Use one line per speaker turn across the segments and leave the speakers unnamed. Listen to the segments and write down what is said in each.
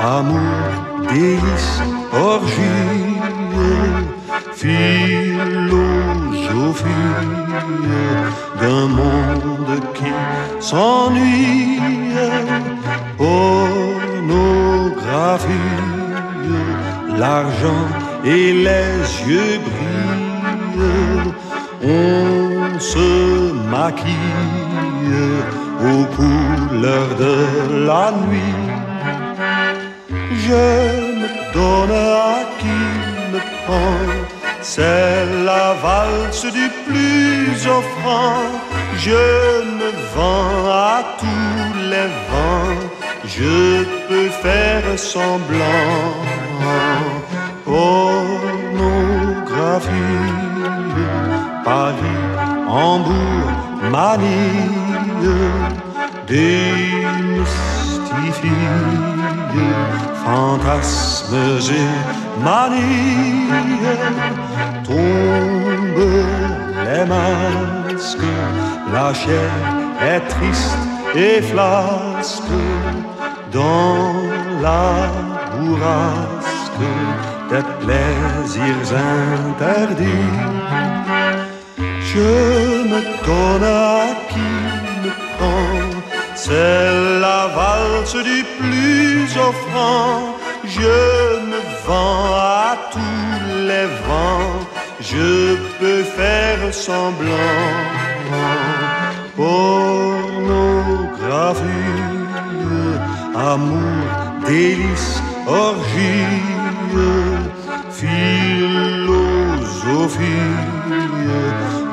amour, délice, orgie, philosophie d'un monde qui s'ennuie, pornographie, l'argent et les yeux brillent, on se maquille aux couleurs de la nuit. Je me donne à qui me prend c'est la valse du plus offrant. Je me vends à tous les vents. Je peux faire semblant. Pornographie, Paris, Hambourg, Manille, démystifie, fantasmes et manies tombent les masques, la chair est triste et flasque. Dans la bourrasque des plaisirs interdits. Je me donne à qui me prend, Je me vends à tous les vents, je peux faire semblant. Pornographie, amour, délice, orgie, philosophie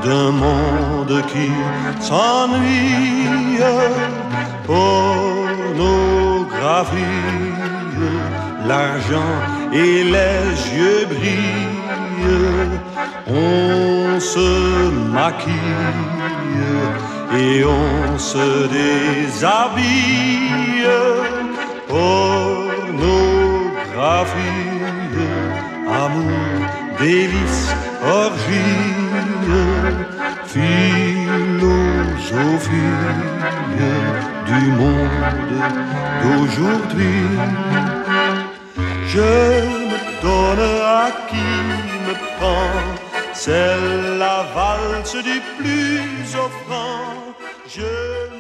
d'un monde qui s'ennuie. L'argent et les yeux brillent. On se maquille et on se déshabille. Pornographie, amour, délice, orgie, philosophie du monde d'aujourd'hui. Je me donne à qui me prend, c'est la valse du plus offrant. Je